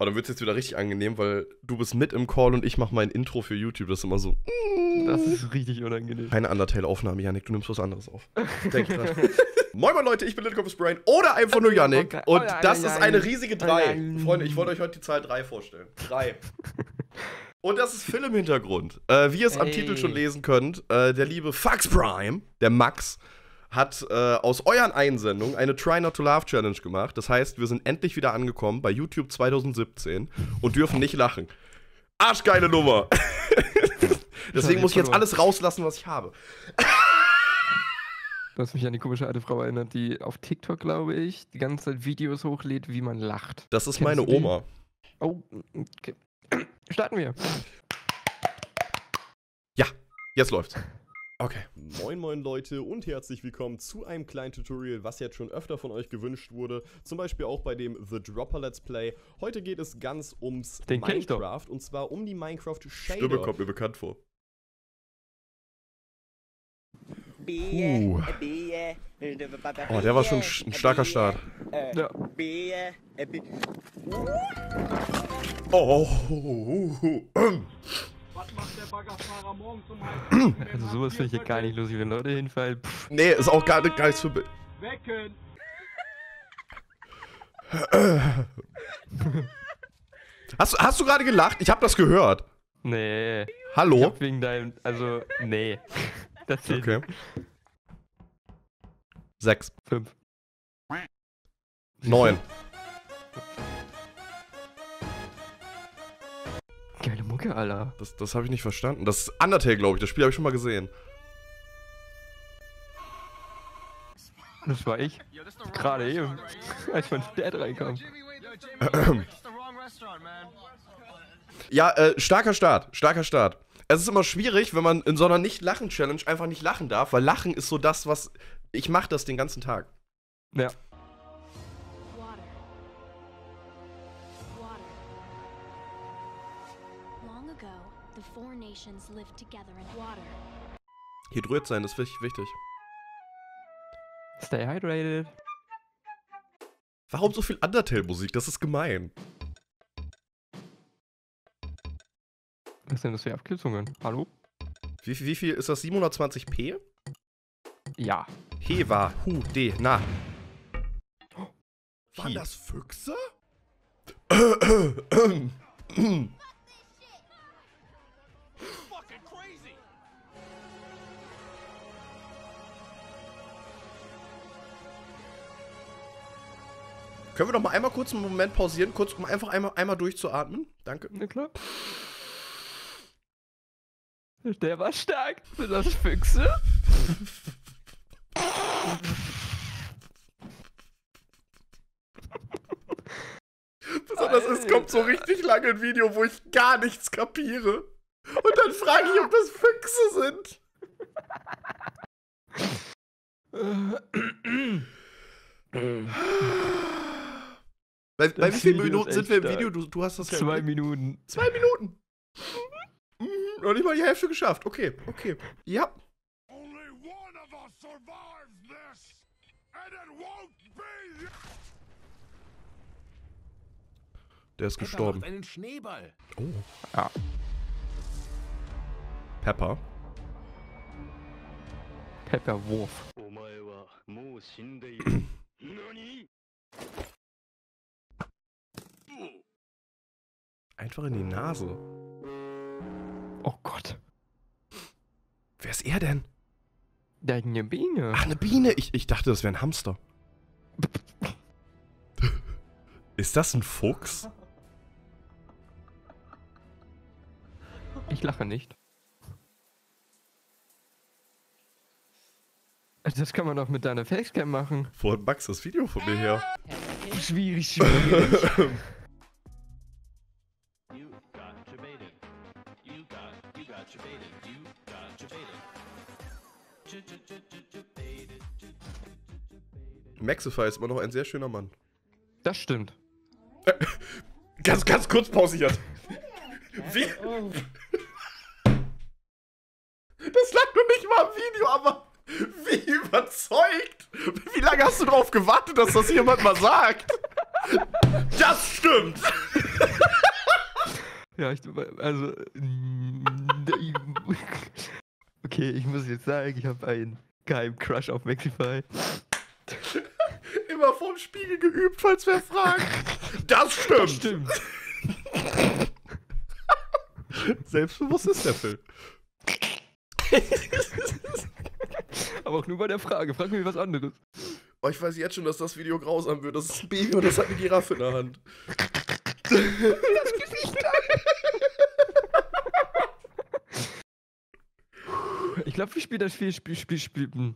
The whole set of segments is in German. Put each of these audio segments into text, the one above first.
Oh, dann wird es jetzt wieder richtig angenehm, weil du bist mit im Call und ich mache mein Intro für YouTube. Das ist immer so. Das ist richtig unangenehm. Keine Undertale-Aufnahme, Yannick, du nimmst was anderes auf. Denk dran. moin, moin, Leute, ich bin Little Brian oder einfach nur Yannick. Und das ist eine riesige 3. Freunde, ich wollte euch heute die Zahl 3 vorstellen. 3. Und das ist Phil im Hintergrund. Äh, wie ihr es am Titel schon lesen könnt, äh, der liebe Fax Prime, der Max, hat äh, aus euren Einsendungen eine Try Not to Laugh Challenge gemacht. Das heißt, wir sind endlich wieder angekommen bei YouTube 2017 und dürfen nicht lachen. Arschgeile Nummer. Deswegen muss ich jetzt alles rauslassen, was ich habe. Hast mich an die komische alte Frau erinnert, die auf TikTok, glaube ich, die ganze Zeit Videos hochlädt, wie man lacht. Das ist Kennst meine Oma. Oh, okay. Starten wir. Ja, jetzt läuft's. Okay. Moin moin Leute und herzlich willkommen zu einem kleinen Tutorial, was jetzt schon öfter von euch gewünscht wurde. Zum Beispiel auch bei dem The Dropper Let's Play. Heute geht es ganz ums Den Minecraft und zwar um die Minecraft Shader. Stimme kommt mir bekannt vor. Uh. Oh, der war schon ein starker Start. Ja. Oh. Was macht der Baggerfahrer morgens um Also sowas finde ich ja gar nicht lustig, wenn Leute hinfallen. Pff. Nee, ist auch gar, gar nichts für... Wecken! hast, hast du gerade gelacht? Ich habe das gehört. Nee. Hallo? Ich hab wegen deinem... Also, nee. Das okay. Sechs. Fünf. Neun. Mucke, Alter. Das, das habe ich nicht verstanden. Das ist Undertale, glaube ich. Das Spiel habe ich schon mal gesehen. Das war ich. Gerade eben, als mein Dad reinkam. ja, äh, starker Start. Starker Start. Es ist immer schwierig, wenn man in so einer Nicht-Lachen-Challenge einfach nicht lachen darf, weil Lachen ist so das, was. Ich mache das den ganzen Tag. Ja. Hydriert sein ist wichtig. Stay hydrated. Warum so viel Undertale-Musik? Das ist gemein. Was sind das für Abkürzungen? Hallo? Wie, wie viel ist das? 720p? Ja. Heva, Hu, D, na. Waren das Füchse? Können wir doch mal einmal kurz einen Moment pausieren, kurz um einfach einmal, einmal durchzuatmen? Danke. Na klar. Der war stark. Sind das Füchse? Besonders es kommt so richtig lange ein Video, wo ich gar nichts kapiere. Und dann frage ich, ob das Füchse sind. Bei, bei wie vielen Minuten sind wir im Video? Du, du hast das ja. Zwei Minuten. Zwei Minuten. Mhm. Noch nicht mal die Hälfte geschafft. Okay, okay. Ja. Der ist gestorben. einen Schneeball. Oh. Ja. Pepper. Pepper Einfach in die Nase. Oh Gott. Wer ist er denn? Eine Biene. Ach, eine Biene. Ich, ich dachte, das wäre ein Hamster. ist das ein Fuchs? Ich lache nicht. Das kann man doch mit deiner Facecam machen. Hat Max das Video von mir her? Schwierig, schwierig. Maxify ist immer noch ein sehr schöner Mann. Das stimmt. ganz, ganz kurz pausiert. Wie? Das lag noch nicht mal im Video, aber wie überzeugt. Wie lange hast du darauf gewartet, dass das jemand mal sagt? Das stimmt. Ja, ich, also. Okay, ich muss jetzt sagen, ich habe einen geheimen Crush auf Maxify. Immer vorm Spiegel geübt, falls wer fragt. Das stimmt. Das stimmt. Selbstbewusst ist der Film. Aber auch nur bei der Frage. Frag mich was anderes. Oh, ich weiß jetzt schon, dass das Video grausam wird. Das ist ein Baby und das hat eine Giraffe in der Hand. Das Gesicht Ich glaube, wir spielen das Spiel, Spiel, Spiel, Spiel. hm.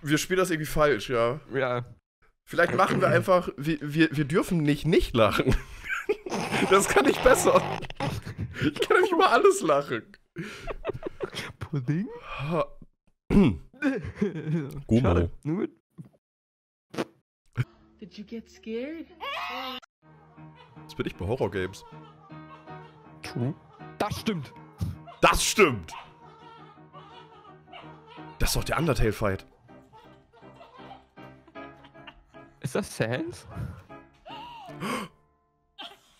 Wir spielen das irgendwie falsch, ja. Ja. Vielleicht machen wir einfach, wir, wir, wir dürfen nicht nicht lachen. Das kann ich besser. Ich kann nicht über alles lachen. Pudding? Ha. Gummo. Did you get scared? Jetzt bin ich bei Horror-Games. True. Das stimmt. Das stimmt! Das ist doch der Undertale-Fight. Ist das Sans?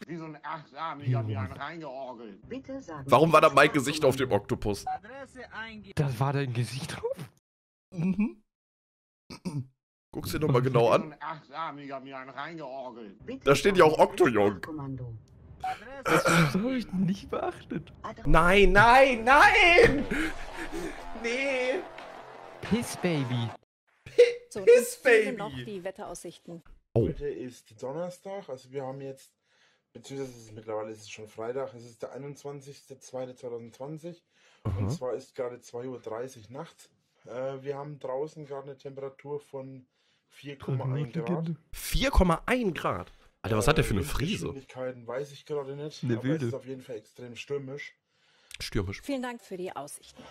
Wie so ein Achtarmiger mir einen reingeorgelt. Bitte sagen Warum war da mein Gesicht auf dem Oktopus? Das war dein Gesicht drauf? Mhm. Guck's dir nochmal genau an. Da steht ja auch. Kommando. Das habe ich nicht beachtet. Nein, nein, nein! Piss Baby. So, und Piss, Baby. noch die Wetteraussichten. Oh. Heute ist Donnerstag, also wir haben jetzt, beziehungsweise es ist, mittlerweile ist es schon Freitag, es ist der 21.02.2020 und zwar ist gerade 2.30 Uhr nachts. Äh, wir haben draußen gerade eine Temperatur von 4,1 Grad. 4,1 Grad. Alter, was hat der für eine Äh, Frise? Windgeschwindigkeiten weiß ich gerade nicht, Eine aber wilde. es ist auf jeden Fall extrem stürmisch. Stürmisch. Vielen Dank für die Aussichten.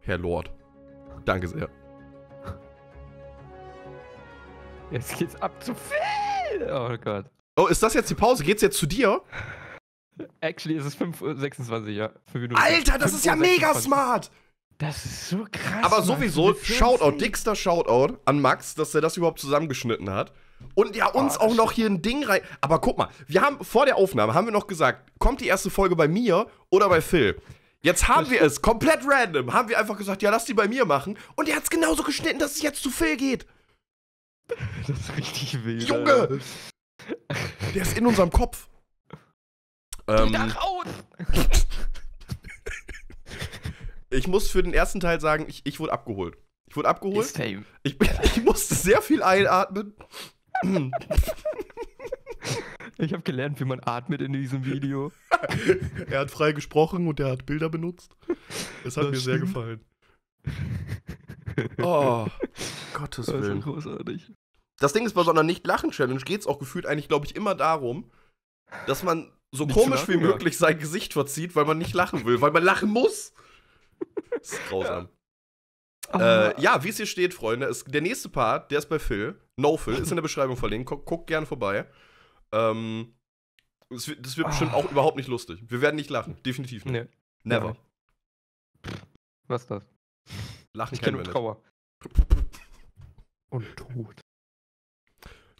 Herr Lord. Danke sehr. Jetzt geht's ab zu viel. Oh Gott. Oh, ist das jetzt die Pause? Geht's jetzt zu dir? Actually ist es 5.26 Uhr, ja. Fünf Minuten. Alter, das ist ja mega 5:26. smart! Das ist so krass. Aber sowieso, Shoutout, 14. dickster Shoutout an Max, dass er das überhaupt zusammengeschnitten hat. Und ja, uns Ah, auch noch hier ein Ding rein. Aber guck mal, wir haben vor der Aufnahme haben wir noch gesagt, kommt die erste Folge bei mir oder bei Phil? Jetzt haben wir es komplett random. Haben wir einfach gesagt, ja, lass die bei mir machen. Und er hat es genauso geschnitten, dass es jetzt zu Phil geht. Das ist richtig wild. Junge! Der ist in unserem Kopf. Ähm, Geh da raus! ich muss für den ersten Teil sagen, ich, ich wurde abgeholt. Ich wurde abgeholt. Same. Ich, ich musste sehr viel einatmen. Ich habe gelernt, wie man atmet in diesem Video. er hat frei gesprochen und er hat Bilder benutzt. Es hat Das mir sehr stimmt. gefallen. Oh, Gottes Das ist Willen. großartig. Das Ding ist, bei so einer Nicht-Lachen-Challenge geht es auch gefühlt eigentlich, glaube ich, immer darum, dass man so Nicht komisch wie lachen, ja. möglich sein Gesicht verzieht, weil man nicht lachen will, weil man lachen muss. Das ist grausam. Ah, Äh, ja, wie es hier steht, Freunde, ist, der nächste Part, der ist bei Phil. No Phil, ist in der Beschreibung verlinkt. Guckt guck gerne vorbei. Ähm, das wird, das wird bestimmt Ah. auch überhaupt nicht lustig. Wir werden nicht lachen. Definitiv nicht. Nee, Never. was ist das? Lachen Ich kennen kenne wir nur nicht. Trauer. Und Tod.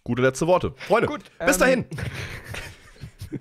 Gute letzte Worte. Freunde, Gut. bis ähm, dahin.